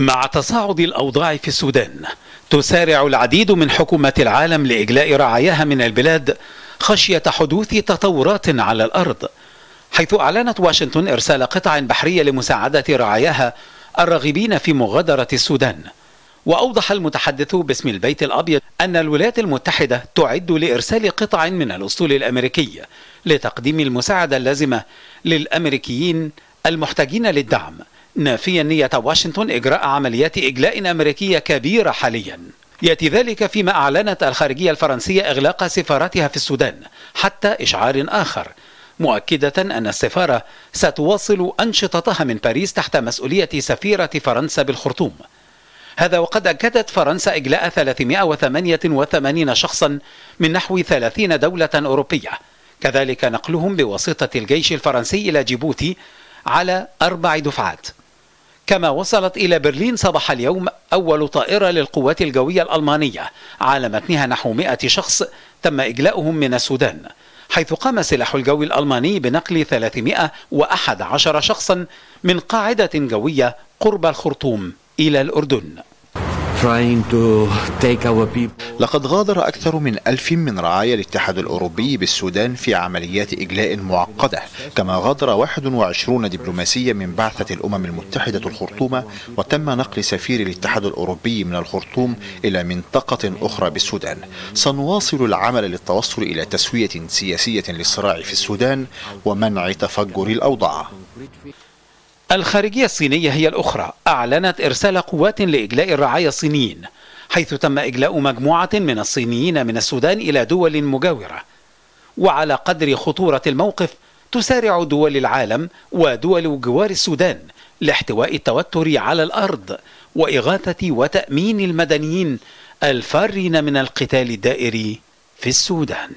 مع تصاعد الأوضاع في السودان تسارع العديد من حكومات العالم لإجلاء رعاياها من البلاد خشية حدوث تطورات على الأرض حيث أعلنت واشنطن إرسال قطع بحرية لمساعدة رعاياها الراغبين في مغادرة السودان. وأوضح المتحدث باسم البيت الأبيض أن الولايات المتحدة تعد لإرسال قطع من الأسطول الأمريكي لتقديم المساعدة اللازمة للأمريكيين المحتاجين للدعم. نافيا نية واشنطن إجراء عمليات إجلاء أمريكية كبيرة حاليا. يأتي ذلك فيما أعلنت الخارجية الفرنسية إغلاق سفارتها في السودان حتى إشعار آخر. مؤكدة أن السفارة ستواصل أنشطتها من باريس تحت مسؤولية سفيرة فرنسا بالخرطوم. هذا وقد أكدت فرنسا إجلاء 388 شخصا من نحو 30 دولة أوروبية. كذلك نقلهم بواسطة الجيش الفرنسي إلى جيبوتي على أربع دفعات. كما وصلت إلى برلين صباح اليوم أول طائرة للقوات الجوية الألمانية على متنها نحو 100 شخص تم إجلاؤهم من السودان حيث قام سلاح الجو الألماني بنقل 311 شخصا من قاعدة جوية قرب الخرطوم إلى الأردن. لقد غادر أكثر من ألف من رعايا الاتحاد الأوروبي بالسودان في عمليات إجلاء معقدة كما غادر 21 دبلوماسيا من بعثة الأمم المتحدة الخرطوم وتم نقل سفير الاتحاد الأوروبي من الخرطوم إلى منطقة أخرى بالسودان. سنواصل العمل للتوصل إلى تسوية سياسية للصراع في السودان ومنع تفجر الأوضاع. الخارجية الصينية هي الأخرى أعلنت إرسال قوات لإجلاء الرعايا الصينيين. حيث تم إجلاء مجموعة من الصينيين من السودان إلى دول مجاورة. وعلى قدر خطورة الموقف تسارع دول العالم ودول جوار السودان لاحتواء التوتر على الأرض وإغاثة وتأمين المدنيين الفارين من القتال الدائري في السودان.